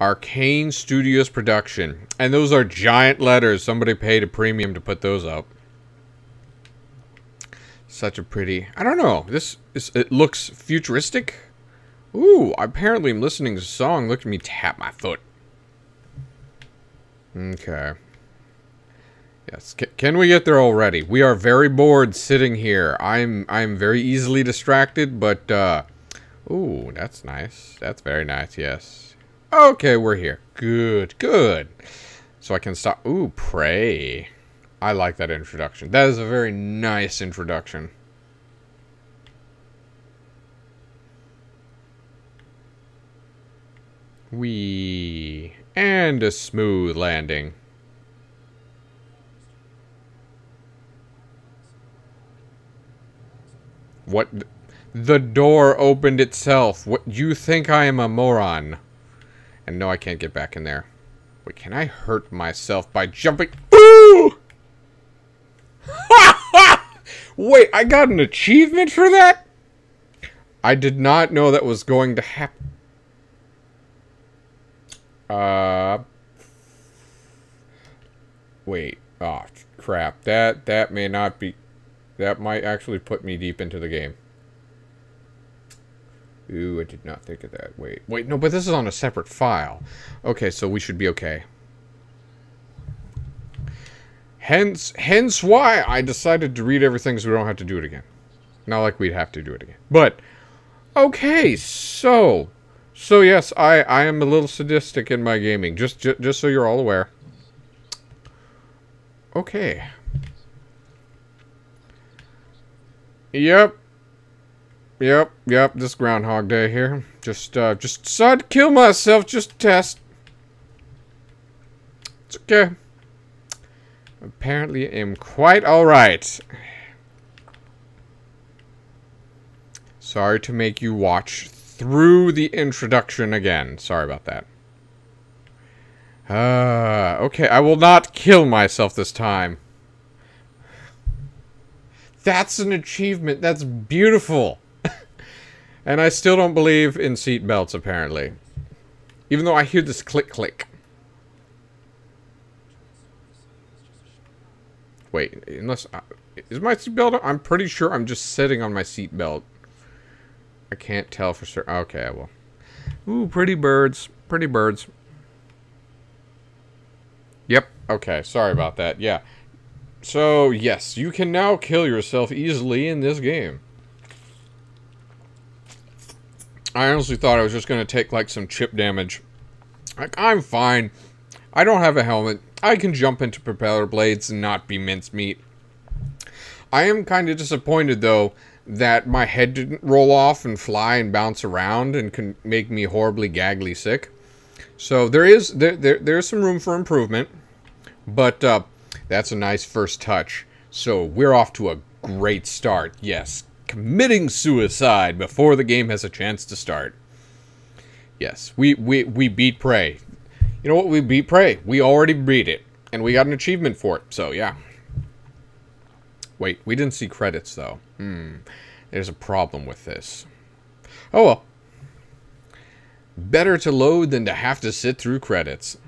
Arkane Studios production. And those are giant letters. Somebody paid a premium to put those up. Such a pretty... I don't know. This is... It looks futuristic. Ooh, apparently I'm listening to a song. Look at me tap my foot. Okay. Yes. C can we get there already? We are very bored sitting here. I'm I'm very easily distracted, but uh Ooh, that's nice. That's very nice, yes. Okay, we're here. Good, good. So I can stop. Ooh, Prey. I like that introduction. That is a very nice introduction. Wee. And a smooth landing. What? The door opened itself. What? You think I am a moron? And no, I can't get back in there. Wait, can I hurt myself by jumping? Ooh! Wait, I got an achievement for that? I did not know that was going to happen. Uh... Wait. Oh, crap. That, that may not be... That might actually put me deep into the game. Ooh, I did not think of that. Wait, wait, no, but this is on a separate file. Okay, so we should be okay. Hence, hence why I decided to read everything so we don't have to do it again. Not like we'd have to do it again. But, okay, so, so yes, I, I am a little sadistic in my gaming. Just, just, just so you're all aware. Okay. Yep. Yep, yep, this Groundhog Day here. Just, uh, just decided to kill myself, just to test. It's okay. Apparently I am quite alright. Sorry to make you watch through the introduction again. Sorry about that. Uh, okay, I will not kill myself this time. That's an achievement. That's beautiful. And I still don't believe in seat belts, apparently. Even though I hear this click-click. Wait, unless... I, is my seatbelt... I'm pretty sure I'm just sitting on my seatbelt. I can't tell for sure. Okay, I will. Ooh, pretty birds. Pretty birds. Yep. Okay, sorry about that. Yeah. So, yes, you can now kill yourself easily in this game. I honestly thought I was just going to take, like, some chip damage. Like, I'm fine. I don't have a helmet. I can jump into propeller blades and not be mincemeat. I am kind of disappointed, though, that my head didn't roll off and fly and bounce around and can make me horribly gaggly sick. So there is there, there there's some room for improvement, but uh, that's a nice first touch. So we're off to a great start. Yes, committing suicide before the game has a chance to start. Yes, we, we, we beat Prey. You know what? We beat Prey. We already beat it. And we got an achievement for it. So, yeah. Wait, we didn't see credits, though. Hmm. There's a problem with this. Oh, well. Better to load than to have to sit through credits.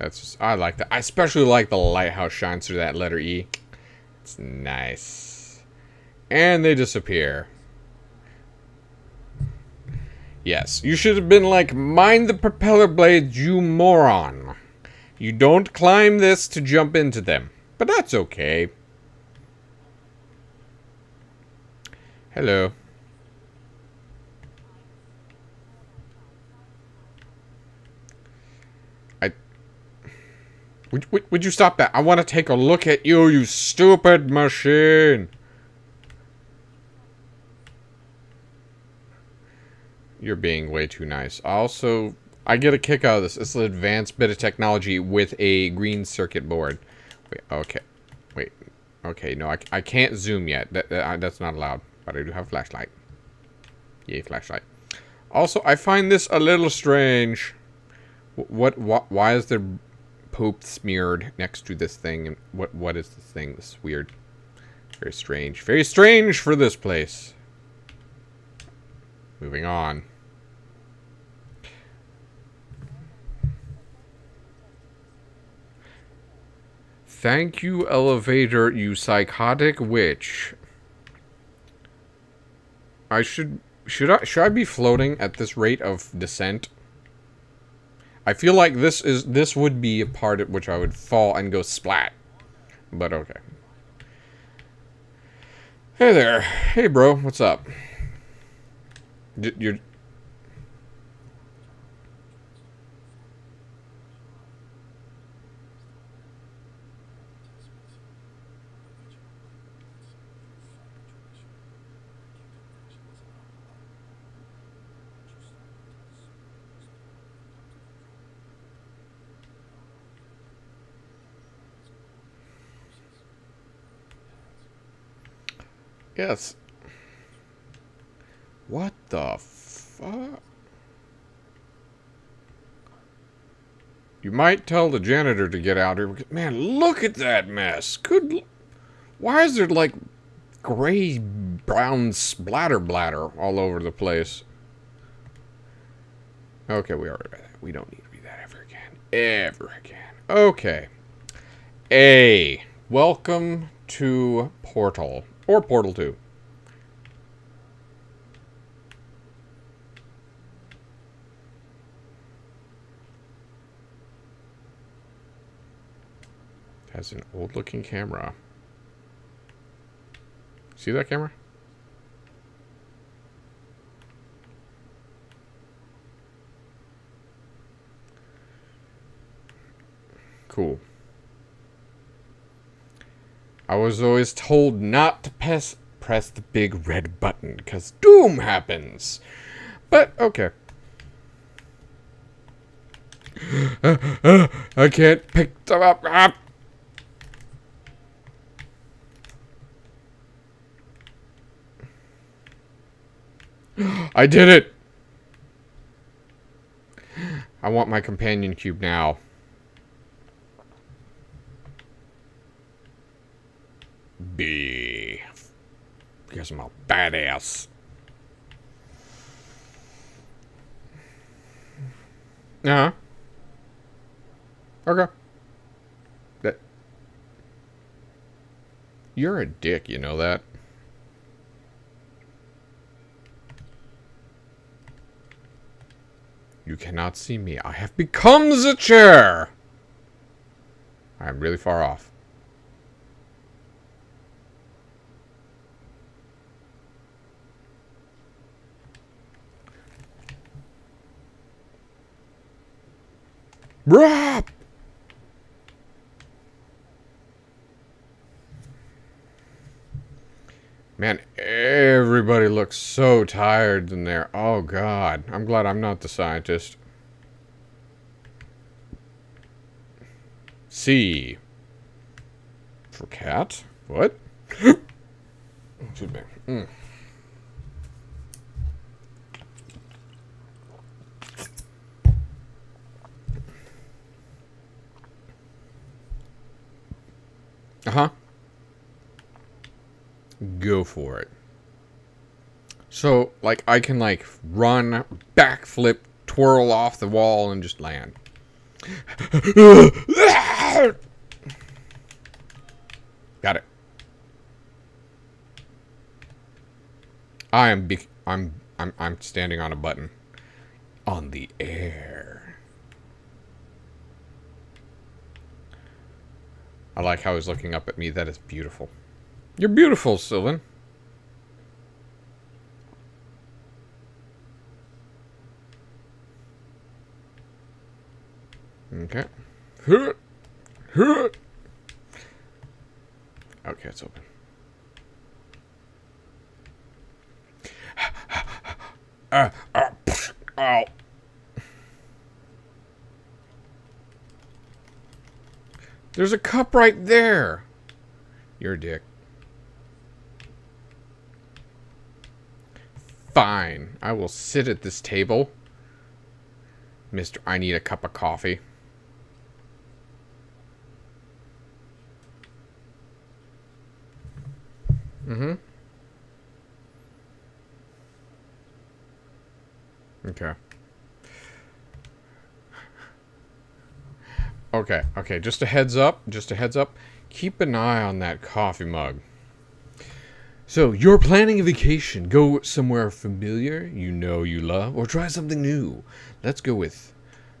That's just, I like that. I especially like the lighthouse shines through that letter E. It's nice. And they disappear. Yes, you should have been like, mind the propeller blades, you moron. You don't climb this to jump into them. But that's okay. Hello. Would, would, would you stop that? I want to take a look at you, you stupid machine. You're being way too nice. Also, I get a kick out of this. It's an advanced bit of technology with a green circuit board. Wait, okay. Wait. Okay, no, I, I can't zoom yet. That, that, That's not allowed. But I do have flashlight. Yay, flashlight. Also, I find this a little strange. What, what, why is there poop smeared next to this thing. And what what is this thing? This weird, very strange, very strange for this place. Moving on. Thank you, elevator, you psychotic witch. I should should I should I be floating at this rate of descent? I feel like this is this would be a part at which I would fall and go splat. But okay. Hey there. Hey bro, what's up? D you're Yes. What the fuck? You might tell the janitor to get out here. Man, look at that mess. Good. Why is there like gray brown splatter bladder all over the place? Okay, we already read that. We don't need to read that ever again. Ever again. Okay. A. Welcome to Portal. Or Portal 2. Has an old looking camera. See that camera? Cool. I was always told not to press, press the big red button, because doom happens. But, okay. I can't pick them up. Ah. I did it! I want my companion cube now. Be. Because I'm a badass. Uh huh. Okay. That. You're a dick, you know that? You cannot see me. I have become the chair! I'm really far off. Rob! Man, everybody looks so tired in there. Oh, God. I'm glad I'm not the scientist. C. For cat? What? Excuse me. Mm. Go for it. So, like, I can, like, run, backflip, twirl off the wall, and just land. Got it. I am I'm I'm I'm standing on a button. On the air. I like how he's looking up at me. That is beautiful. You're beautiful, Sylvan. Okay. Okay, it's open. Uh, uh, oh. There's a cup right there. You're a dick. Fine. I will sit at this table. Mister, I need a cup of coffee. Mm-hmm. Okay. Okay, okay, just a heads up, just a heads up. Keep an eye on that coffee mug. So, you're planning a vacation. Go somewhere familiar, you know you love, or try something new. Let's go with,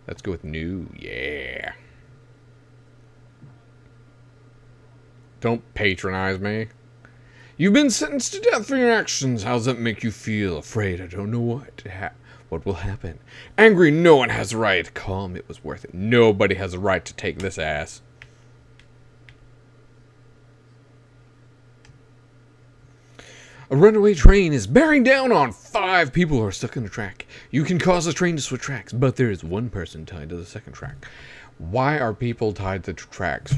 let's go with new, yeah. Don't patronize me. You've been sentenced to death for your actions. How does that make you feel? Afraid I don't know what ha what will happen. Angry, no one has a right. Calm, it was worth it. Nobody has a right to take this ass. A runaway train is bearing down on five people who are stuck on the track. You can cause the train to switch tracks, but there is one person tied to the second track. Why are people tied to tracks?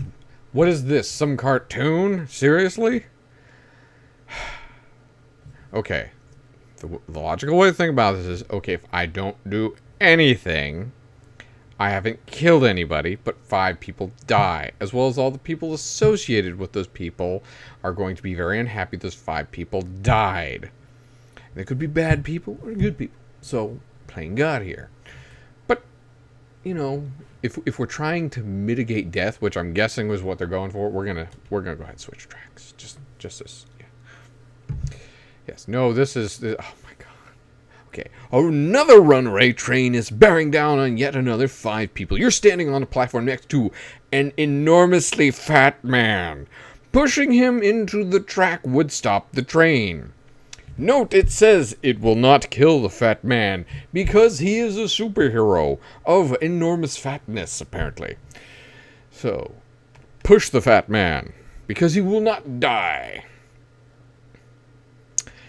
What is this? Some cartoon? Seriously? okay. The, the, logical way to think about this is, okay, if I don't do anything, I haven't killed anybody, but five people die, as well as all the people associated with those people are going to be very unhappy those five people died. They could be bad people or good people. So, playing God here. But, you know, if, if we're trying to mitigate death, which I'm guessing was what they're going for, we're gonna we're gonna go ahead and switch tracks. Just just this. Yeah. Yes. No. This is. This, oh. Okay. Another runaway train is bearing down on yet another five people. You're standing on the platform next to an enormously fat man. Pushing him into the track would stop the train. Note it says it will not kill the fat man because he is a superhero of enormous fatness, apparently. So, push the fat man because he will not die.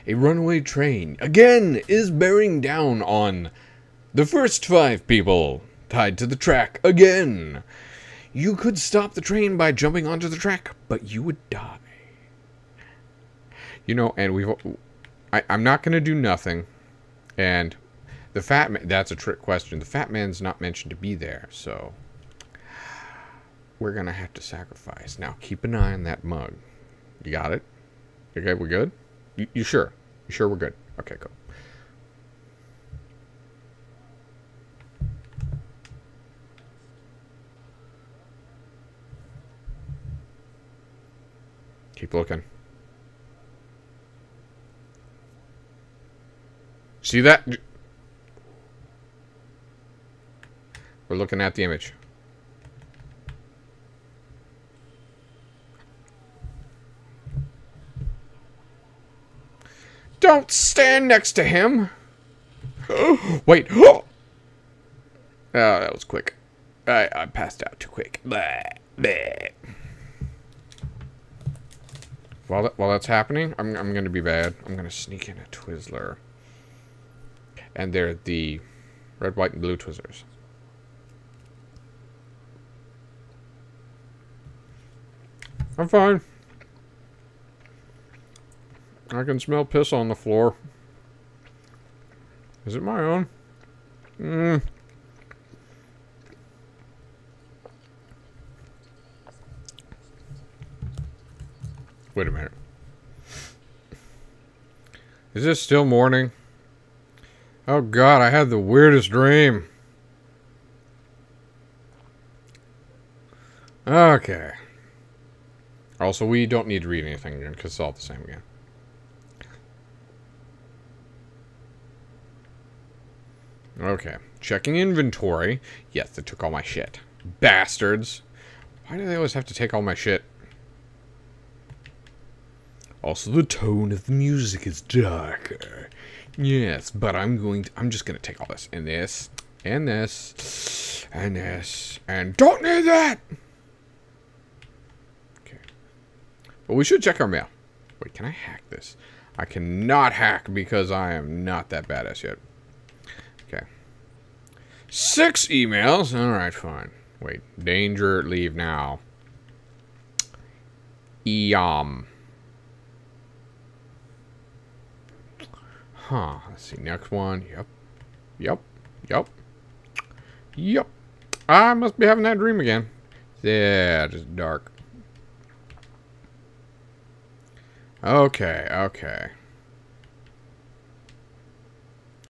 A runaway train, again, is bearing down on the first five people tied to the track again. You could stop the train by jumping onto the track, but you would die. You know, and we've I, I'm not going to do nothing. And the fat man, that's a trick question. The fat man's not mentioned to be there, so we're going to have to sacrifice. Now, keep an eye on that mug. You got it? Okay, we're good? You, you sure? You sure we're good? Okay, cool. Keep looking. See that? We're looking at the image. Don't stand next to him. Wait. Oh, that was quick. I, I passed out too quick. Blah, blah. While, that, while that's happening, I'm, I'm going to be bad. I'm going to sneak in a Twizzler and they're the red, white, and blue Twizzlers. I'm fine. I can smell piss on the floor. Is it my own? Hmm. Wait a minute. Is this still morning? Oh god, I had the weirdest dream. Okay. Also, we don't need to read anything again, because it's all the same again. Okay. Checking inventory. Yes, they took all my shit. Bastards. Why do they always have to take all my shit? Also, the tone of the music is darker. Yes, but I'm going to, I'm just going to take all this, and this, and this, and this, and don't need that! Okay. But we should check our mail. Wait, can I hack this? I cannot hack because I am not that badass yet. Six emails. Alright, fine. Wait. Danger, leave now. Eom. Huh. Let's see. Next one. Yep. Yep. Yep. Yep. I must be having that dream again. Yeah, just dark. Okay, okay.